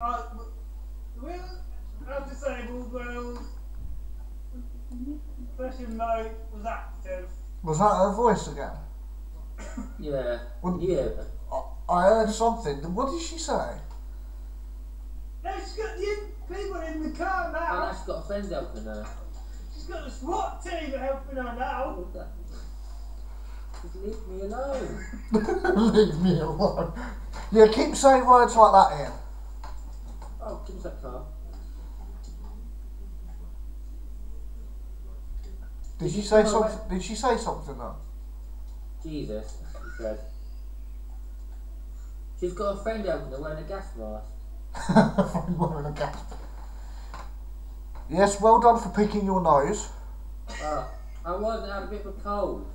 Uh, will our disabled world version mode was active. Was that her voice again? Yeah. Well- Yeah. I, I heard something. What did she say? No, she's got the in- people in the car And now. she's got a friend helping her. She's got the SWAT team helping her now. Just leave me alone. Leave me alone. Yeah, keep saying words like that, Ian. Oh, give us that car. Oh, did she say something? Did she say something though? Jesus, he said. She's got a friend over there wearing a gas mask. Wearing a gas. Yes, well done for picking your nose. Oh, I wasn't had a bit of a cold.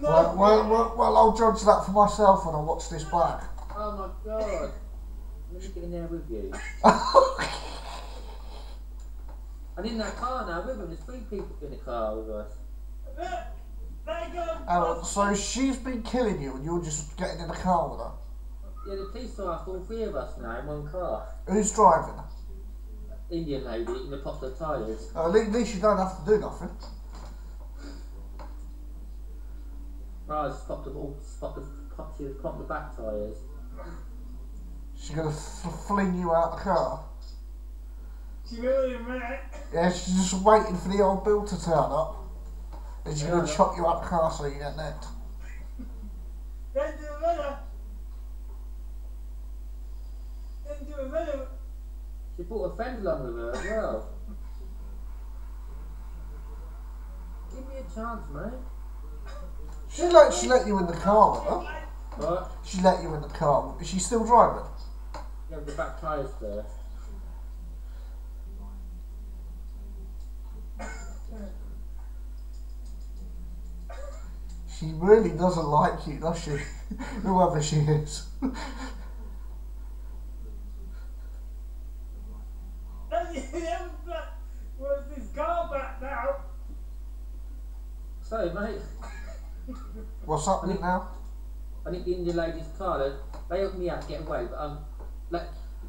Well, well, well, well, I'll judge that for myself when I watch this back. Oh my god. Let me get in there with you. And in that car now with him, there's three people in the car with us. Oh, so she's been killing you and you're just getting in the car with her. Yeah, the police are after all three of us now in one car. Who's driving? Indian lady in the popular tyres. Uh, at least you don't have to do nothing. Oh, I just popped the all popped the popped, she popped the back tyres. She's gonna f- fling you out the car. She will in a minute. Yeah, she's just waiting for the old bill to turn up. And she's gonna Yeah. chop you out the car so you get nicked. Then do a minute. Then do a minute. She brought a friend along with her as well. Give me a chance, mate. She let she let you in the car with her. What? She let you in the car. Is she still driving? Have the back tyres there. She really doesn't like you, does she? Whoever she is. Then you never back. Where's this car back now? So, mate, What's happening now? I need the Indian lady's car, they, they helped me out to get away, but um, like,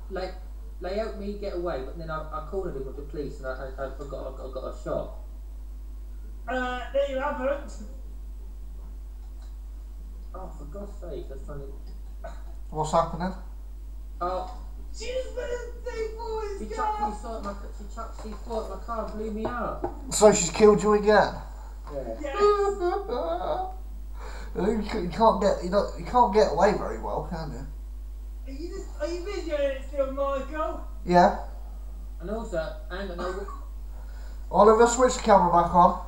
like, they helped me get away, but then I, I cornered him with the police and I, I, I forgot I got, I got a shot. Uh, there you haven't. Oh, for God's sake, that's funny. What's happening? Oh, She's been a thief for she his chucked car. me saw my, she chucked C4 at my car, blew me up. So she's killed you again? Yeah. Yes. you you can't get you, don't, you can't get away very well, can you? Are you just, are you videoing it still, Michael? Yeah. And also, I ain't got no, Oliver, switch the camera back on.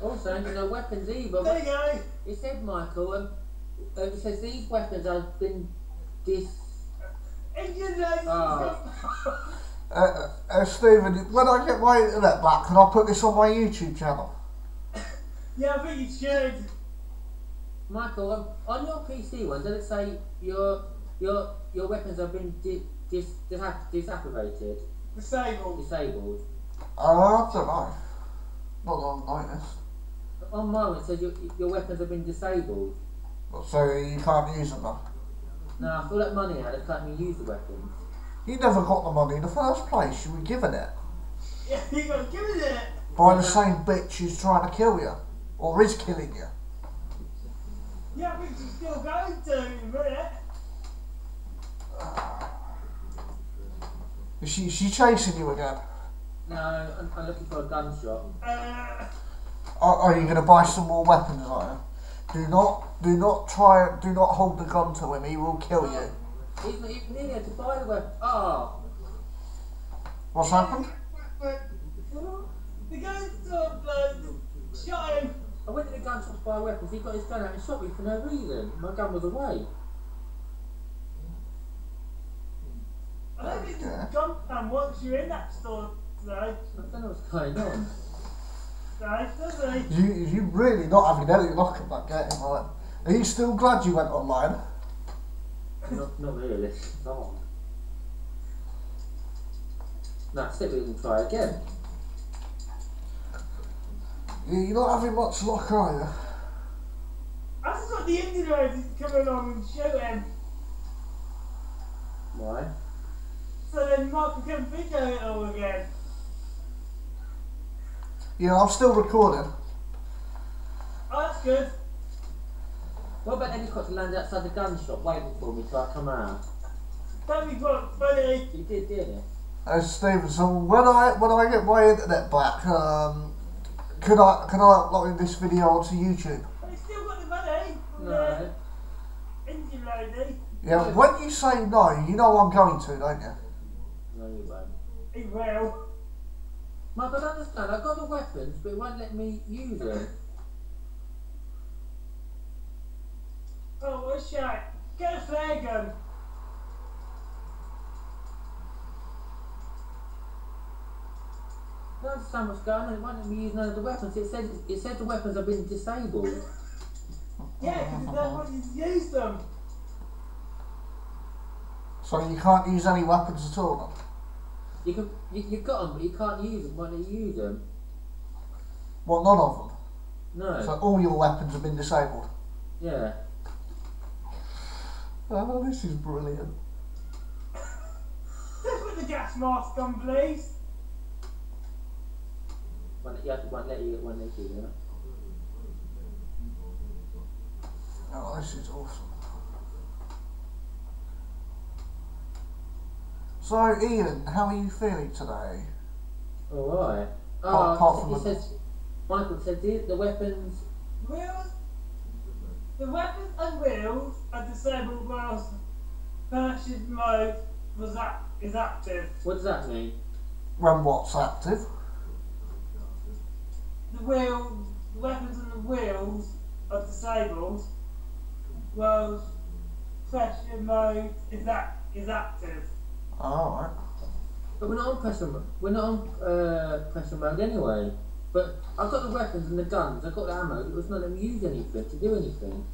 also I ain't got no weapons either. There you go. It said, Michael, um, uh, it says these weapons have been dis. Indian lady. Oh. Uh, uh, Stephen, when I get my internet back, can I put this on my YouTube channel? Yeah, I think you should. Michael, um, on your PC one, does it say your your your weapons have been di- dis, dis, disactivated, Disabled. disabled? Uh, I don't know. Not that I've noticed. On my one, it says your, your weapons have been disabled. So you can't use them now. Now, I feel like money out of letting me use the weapons. You never got the money in the first place. You were given it Yeah, you got to give it it. by the same bitch who's trying to kill you, or is killing you. Yeah, I think she's still going to in a minute. Is she, is she chasing you again? No, I'm, I'm looking for a gunshot. Uh, Are, are you going to buy some more weapons, are you? Do not, do not try, do not hold the gun to him. He will kill you. He's not even in here to buy the weapon. Oh, What's happened? the guy's still blood. Shot him. I went to the gun shop to buy weapons. He got his gun out and shot me for no reason. My gun was away. I don't think Yeah. the gun man wants you in that store today. I don't know what's going on. Today, does he? You, you really not having any luck at that game, right? Are you still glad you went online? not, not really. No. That's it. We can try again. You're not having much luck, are you? I just got the Indian guys coming on and show. Why? So then Mark can figure it all again. Yeah, I'm still recording. Oh, that's good. What about then he's got to land outside the gun shop waiting for me till I come out? That'd be quite funny. You did, didn't you? Uh, Stevenson, when I when I get my internet back, um, could I can I upload this video onto YouTube? But still got the money. No. the Indian lady. Yeah, when you say no, you know I'm going to, don't you? No, you won't. He will. Mike, I don't understand. I've got the weapons, but it won't let me use them. Oh, what's that? Get a flare gun. I don't understand what's going on. It won't let me use none of the weapons. It said it said the weapons have been disabled. Yeah, because they don't want you to use them. So you can't use any weapons at all. You can you, you've got them, but you can't use them. Won't you use them? Well, none of them. No. So all your weapons have been disabled. yeah. Oh, this is brilliant. Put the gas mask on, please. Won't, you have to, won't let you won't let you do that. Oh, this is awesome. So, Ian, how are you feeling today? Alright. Apart- apart uh, from he the- says Michael said the, the weapons Wheels. The weapons and wheels are disabled whilst purchase mode was act- is active. what does that mean? When what's active? The wheel, the weapons and the wheels are disabled whilst pressure mode is act- is active. Alright. But we're not on pressure mo- we're not on uh, pressure mode anyway. But I've got the weapons and the guns, I've got the ammo, it was not letting me use anything to do anything.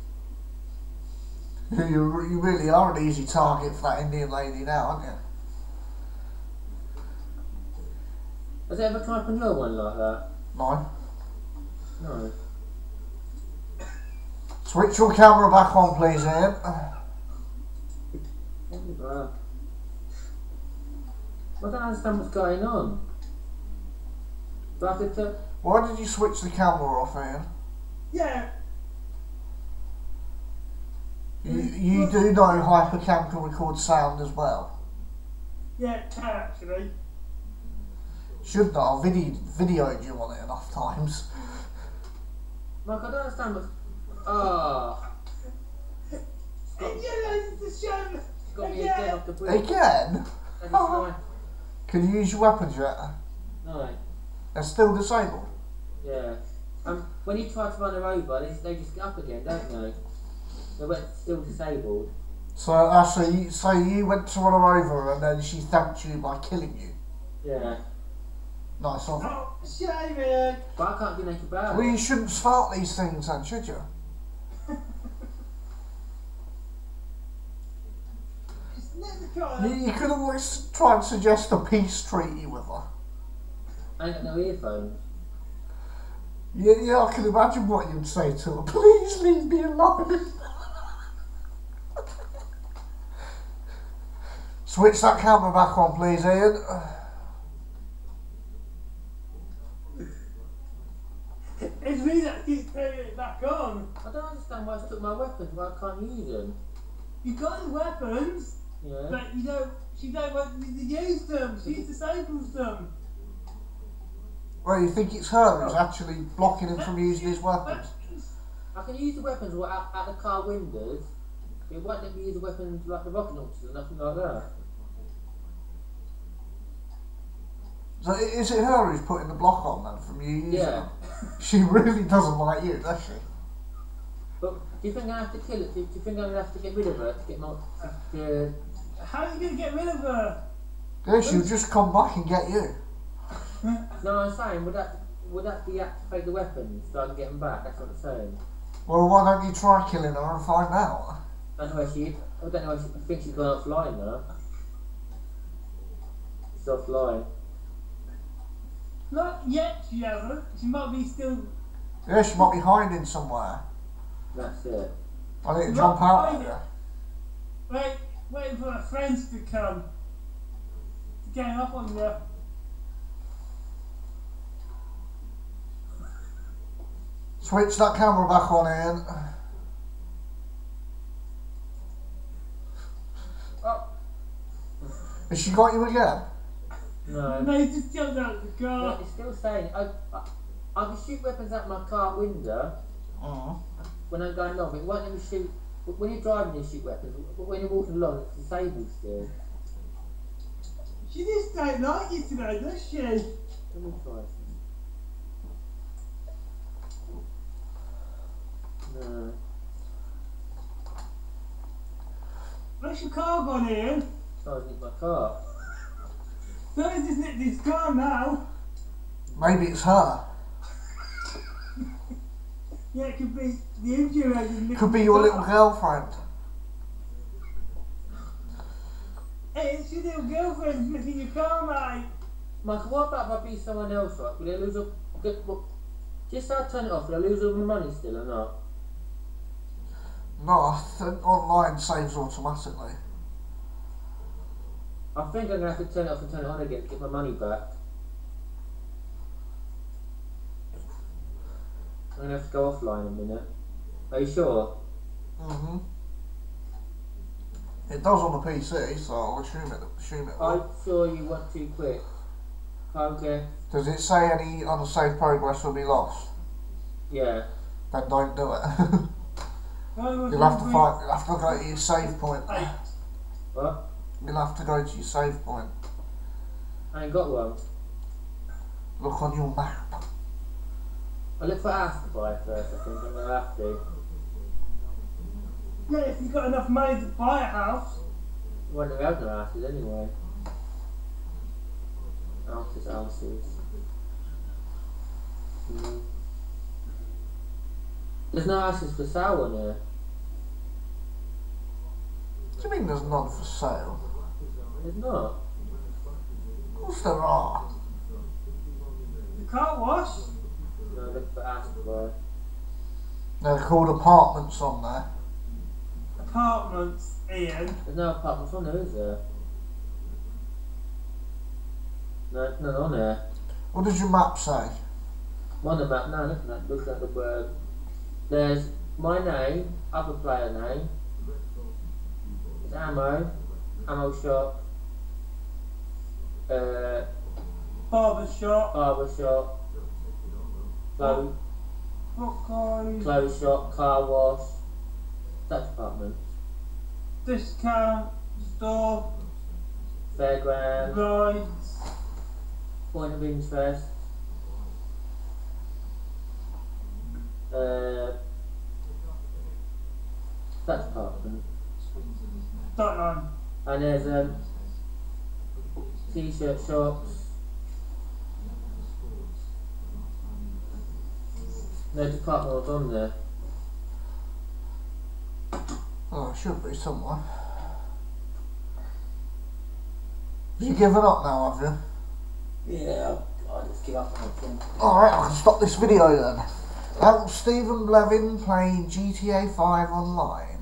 You, you really are an easy target for that Indian lady now, aren't you? Has it ever tried on your one like that? Mine. No. Switch your camera back on, please, Ian. Uh, I don't understand what's going on. Do I have to Why did you switch the camera off, Ian? Yeah, You, you do know Hypercam can record sound as well. yeah, it can actually. Should not. I've video, videoed you on it enough times. Mike, I don't understand what's. Ah, And you know, to show it's got me again. off the bridge. Again? And like, Can you use your weapons yet? no, They're still disabled. yeah. Um, when you try to run her over, they, they just get up again, don't they? They went still disabled. So, uh, so, you, so you went to run her over and then she thanked you by killing you. Yeah. Nice of her. Oh, shame, Ian. But I can't do anything about Well, you shouldn't start these things then, should you? It's never got You, you could always try and suggest a peace treaty with her. I ain't got no earphones. Yeah, yeah, I can imagine what you'd say to her. Please leave me alone. Switch that camera back on, please, Ian. It's me that keeps turning it back on. I don't understand why I took my weapons, why I can't use them. You got the weapons, Yeah. but you don't. She don't want you to use them. She disables them. Well, you think it's her who's actually blocking him from using his weapons? I can use the weapons at, out, out the car windows. but It won't let me use the weapons like the rocket launchers and nothing like that. So is it her who's putting the block on then from you using Yeah. them? She really doesn't like you, does she? But do you think I have to kill it? Do, do you think I'm gonna have to get rid of her to get my to, How are you gonna get rid of her? Yeah, she'll just come back and get you. No, I'm saying would that would that deactivate the weapons so I can get them back? That's what I'm saying. Well, why don't you try killing her and find out? I don't know where she. I don't know. Where she, I think she's gone offline now. She's offline. Not yet. She hasn't. She might be still. Yeah, she might be hiding somewhere. That's it. I need to Not jump out hiding. Wait, waiting for her friends to come. Getting up on you. Switch that camera back on, Ian. Oh. Has she got you again? No. No, he just jumped out of the No, car. it's still saying I, I, I can shoot weapons out my car window Mm. When I'm going along. It won't let me shoot. but When you're driving, you shoot weapons. But when you're walking along, it's disabled still. She just don't like you today, does she? Let me try some. No. Where's your car gone, Ian? Trying to nick my car. Someone's just nicked his car now. Maybe it's her. Yeah, it could be the injury agent. nicked Could be your car. little girlfriend. Hey, it's your little girlfriend nicking your car, mate. Michael, what about if I be someone else, right? Will I lose all... Get, what, just so I turn it off, will I lose all my money still or not? No, I think online saves automatically. I think I'm going to have to turn it off and turn it on again to get my money back. I'm to have to go offline a minute. Are you sure? hmm It does on the PC, so I'll assume it. Assume it. I'm Will. sure you want too quick. Okay. Does it say any unsafe progress will be lost? Yeah. Then don't do it. You'll have to find. You'll have to go to your save point. What? You'll have to go to your save point. I ain't got one. Look on your map. I look for house to buy first, I think I'm going to have to. yeah, if you've got enough money to buy a house. Well, wonder if have no houses anyway. Houses, houses. Mm. There's no houses for sale on here. What do you mean there's none for sale? There's not. Of course there are. The car wash. No, look for house. They're called apartments on there. Apartments, Ian. There's no apartments on there, is there? No, there's none on there. What does your map say? One about no, look at that. Look at the word. There's my name, other player name. There's ammo, ammo shop. Uh, Barber shop. barber shop. Clothes, Book clothes. clothes shop, car wash. That department. Discount store. Fairground. Rides. Point of interest. Uh, that department. Don't know. And there's um, t-shirt shops. No department on there. Oh, it should be somewhere. You given up now, have you? Yeah, I just give up on. Alright, I can stop this video then. Was Stephen Blevin playing GTA 5 online.